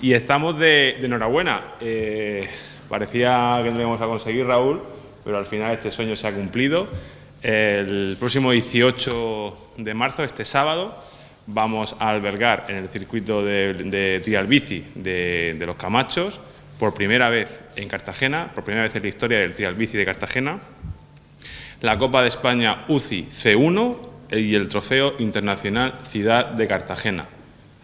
Y estamos de, enhorabuena. Eh, parecía que no íbamos a conseguir, Raúl, pero al final este sueño se ha cumplido. El próximo 18 de marzo, este sábado, vamos a albergar en el circuito de, de de, los Camachos, por primera vez en Cartagena, por primera vez en la historia del trial bici de Cartagena, la Copa de España UCI C1 y el Trofeo Internacional Ciudad de Cartagena.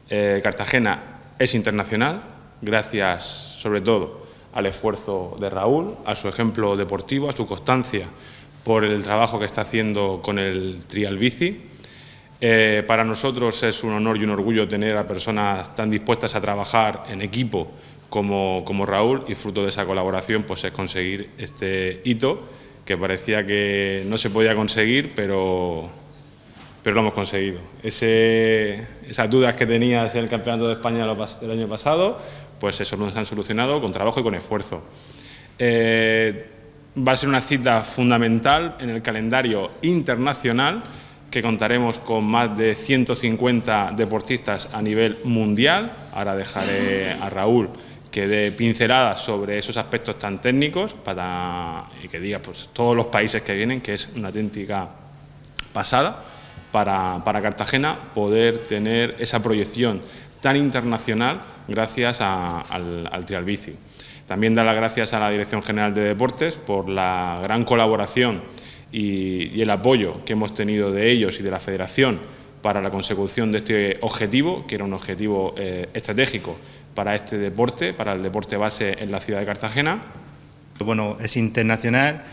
Eh, Cartagena es internacional, gracias sobre todo al esfuerzo de Raúl, a su ejemplo deportivo, a su constancia por el trabajo que está haciendo con el trial bici. Eh, para nosotros es un honor y un orgullo tener a personas tan dispuestas a trabajar en equipo como, como Raúl y fruto de esa colaboración pues es conseguir este hito que parecía que no se podía conseguir, pero, pero lo hemos conseguido. esas dudas que tenías en el Campeonato de España del año pasado, pues eso nos han solucionado con trabajo y con esfuerzo. Eh, va a ser una cita fundamental en el calendario internacional que contaremos con más de 150 deportistas a nivel mundial. Ahora dejaré a Raúl que dé pinceladas sobre esos aspectos tan técnicos para, y que diga pues, todos los países que vienen, que es una auténtica pasada para, Cartagena poder tener esa proyección tan internacional gracias al, al trial bici. También dar las gracias a la Dirección General de Deportes por la gran colaboración y, el apoyo que hemos tenido de ellos y de la Federación para la consecución de este objetivo, que era un objetivo eh, estratégico para este deporte, para el deporte base en la ciudad de Cartagena. Bueno, es internacional.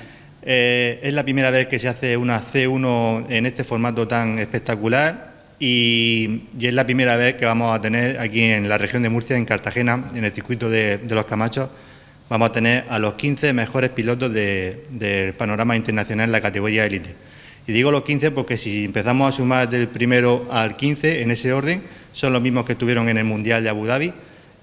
Eh, es la primera vez que se hace una C1 en este formato tan espectacular y, es la primera vez que vamos a tener aquí en la región de Murcia, en Cartagena, en el circuito de, los Camachos, vamos a tener a los 15 mejores pilotos del panorama internacional en la categoría élite. Y digo los 15 porque si empezamos a sumar del primero al 15 en ese orden, son los mismos que estuvieron en el Mundial de Abu Dhabi,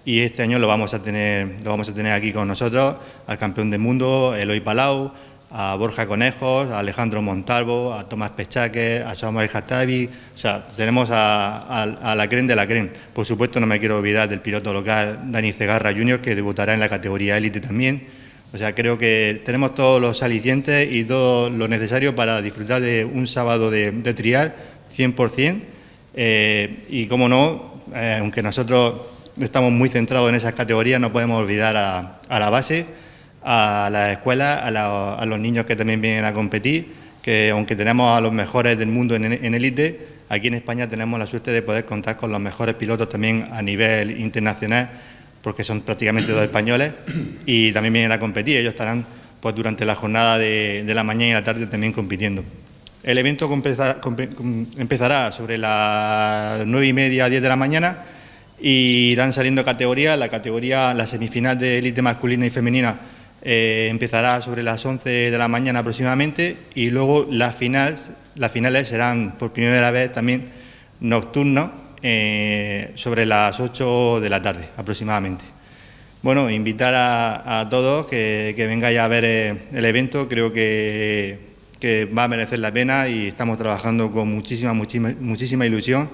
y este año lo vamos a tener, lo vamos a tener aquí con nosotros, al campeón del mundo, Eloy Palau, a Borja Conejos, a Alejandro Montalvo, a Tomás Pechaque, a Samuel Jatavi, o sea, tenemos a, la CREN de la CREN. Por supuesto no me quiero olvidar del piloto local Dani Cegarra Junior, que debutará en la categoría élite también. O sea, creo que tenemos todos los alicientes y todo lo necesario para disfrutar de un sábado de, trial 100%. Eh, y como no, eh, aunque nosotros estamos muy centrados en esas categorías, no podemos olvidar a, la base, a la escuela, a, los niños que también vienen a competir, que aunque tenemos a los mejores del mundo en élite, aquí en España tenemos la suerte de poder contar con los mejores pilotos también a nivel internacional, porque son prácticamente dos españoles, y también vienen a competir, ellos estarán pues, durante la jornada de, la mañana y la tarde también compitiendo. El evento empezará sobre las nueve y media, diez de la mañana, y irán saliendo categorías. La categoría, la semifinal de élite masculina y femenina eh, empezará sobre las 11 de la mañana aproximadamente y luego las, final, las finales serán por primera vez también nocturnos eh, sobre las 8 de la tarde aproximadamente. Bueno, invitar a, todos que, que, vengáis a ver eh, el evento, creo que, que va a merecer la pena y estamos trabajando con muchísima, muchísima, muchísima ilusión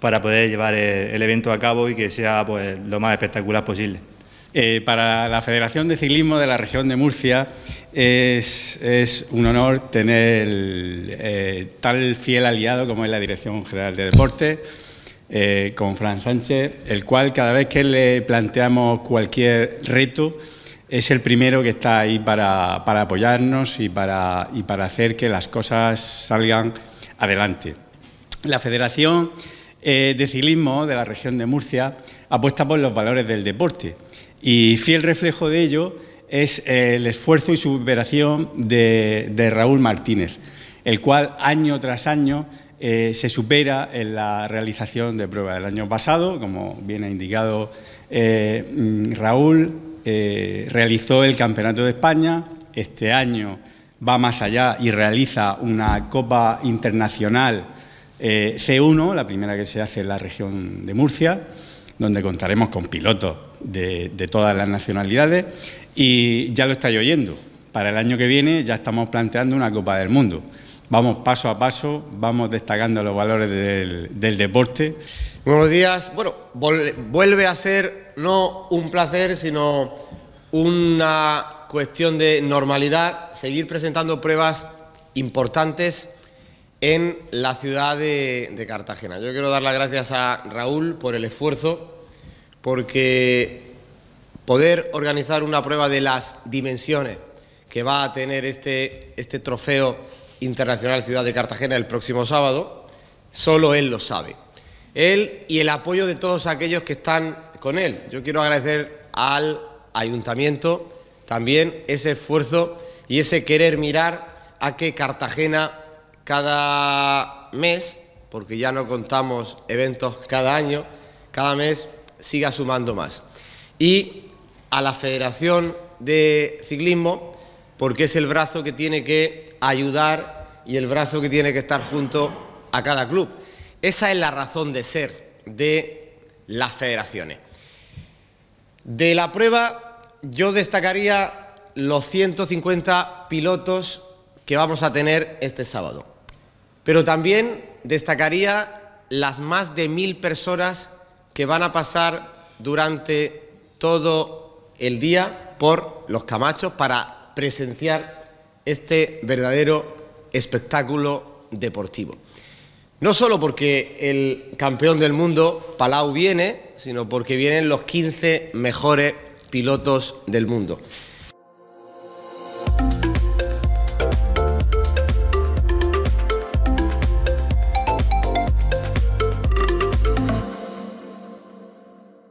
para poder llevar eh, el evento a cabo y que sea pues, lo más espectacular posible. Eh, para la Federación de Ciclismo de la región de Murcia es, un honor tener eh, tal fiel aliado como es la Dirección General de Deportes, con Fran Sánchez, el cual cada vez que le planteamos cualquier reto es el primero que está ahí para, apoyarnos y para, y para hacer que las cosas salgan adelante. La Federación eh, de ciclismo de la región de Murcia apuesta por los valores del deporte y fiel reflejo de ello es eh, el esfuerzo y superación de, Raúl Martínez, el cual año tras año eh, se supera en la realización de pruebas. El año pasado, como bien ha indicado mm, Raúl, realizó el Campeonato de España, este año va más allá y realiza una Copa Internacional eh, C1, la primera que se hace en la región de Murcia, donde contaremos con pilotos de, todas las nacionalidades y ya lo estáis oyendo. Para el año que viene ya estamos planteando una Copa del Mundo. Vamos paso a paso, vamos destacando los valores del, deporte. Buenos días. Bueno, vuelve a ser no un placer, sino una cuestión de normalidad seguir presentando pruebas importantes en la ciudad de, Cartagena. Yo quiero dar las gracias a Raúl por el esfuerzo, porque poder organizar una prueba de las dimensiones que va a tener este, este trofeo internacional Ciudad de Cartagena el próximo sábado, solo él lo sabe él y el apoyo de todos aquellos que están con él. Yo quiero agradecer al ayuntamiento también ese esfuerzo y ese querer mirar a que Cartagena cada mes, porque ya no contamos eventos cada año, cada mes siga sumando más. Y a la Federación de Ciclismo, porque es el brazo que tiene que ayudar y el brazo que tiene que estar junto a cada club. Esa es la razón de ser de las federaciones. De la prueba yo destacaría los 150 pilotos que vamos a tener este sábado, pero también destacaría las más de mil personas que van a pasar durante todo el día por los Camachos para presenciar este verdadero espectáculo deportivo. No solo porque el campeón del mundo, Palau, viene, sino porque vienen los 15 mejores pilotos del mundo.